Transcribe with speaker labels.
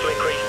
Speaker 1: to increase.